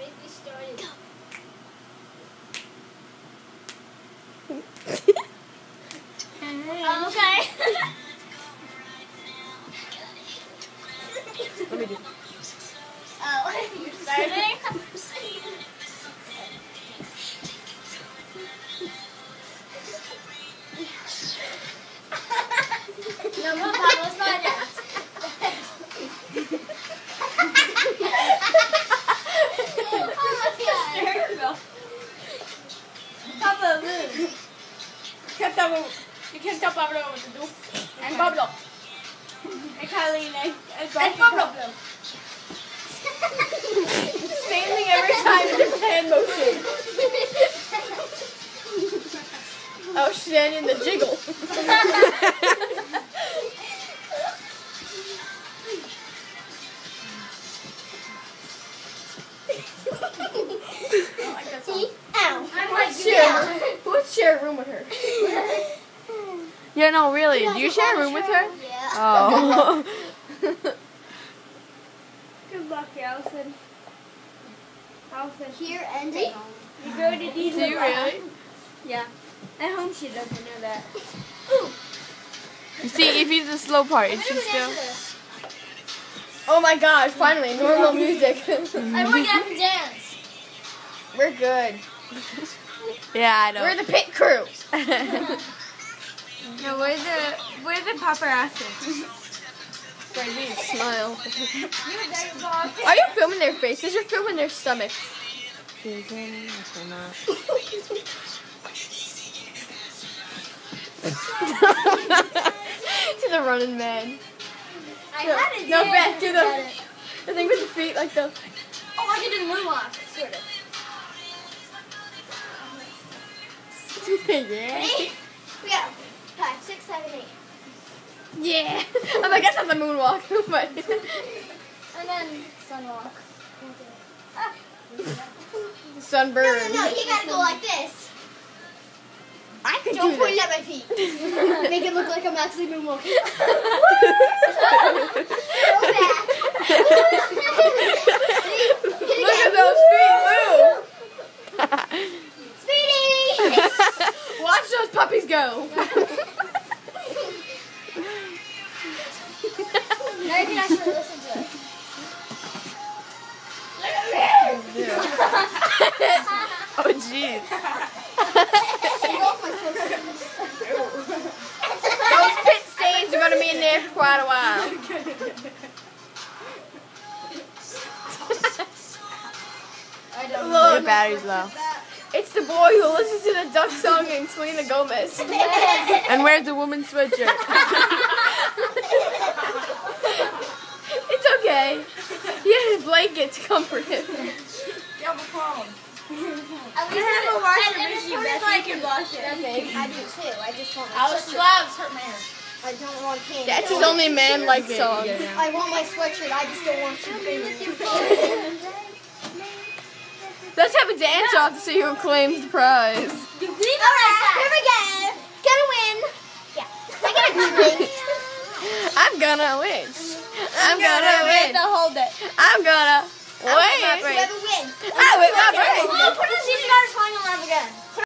Ready, we started. Um, okay. Let me do. oh, you're starting? Can't tell me. You can't tell Pablo what to do. And Pablo. And Kylie and, and Pablo. Same thing every time, different hand motion. Oh, Shannon the jiggle. I like that song. Ow. I'm like, Let's share, let's share a room with her. Yeah, no, really. Do you share a room with her? Yeah. Oh. Good luck, Allison. Allison. Here ending. You go to these. Do you really? Yeah. At home she doesn't know that. You see, if he's the slow part, is she still? Oh my gosh, finally, normal music. I want to get up and dance. We're good. Yeah, I know. We're the pit crew. no, we're the we're the paparazzi. Brady, smile. You very. Are you filming their faces? You're filming their stomachs. to the running man. I had it. No, dance. back to the- Got it. The thing with the feet, like the. Oh, I can do the moonwalk, sort of. Yeah. Ready? We. Five, six, seven, eight. Yeah. I'm like, that's not the moonwalk, but. And then sunwalk. Ah. Sunburn. No, no, no, you gotta go like this. I could Don't do point at my feet. Make it look like I'm actually moonwalking. Go back. Jeez. Get off my foot. Those pit stains are going to be in there for quite a while. I don't Your Look, battery's low. it's the boy who listens to the duck song and Selena Gomez. And where's the woman's sweatshirt? It's okay. He has his blanket to comfort him. At least have a washer and- and machine, this one like You can wash it. that. I do too. I just want my Alice sweatshirt. Hurt my hair. I don't want pink. That's his only man-like song. I want my sweatshirt. I just don't want you Let's have a dance off to see who claims the prize. Alright, here we go. Gonna win. Yeah. I got a drink. I'm gonna win. I'm gonna win.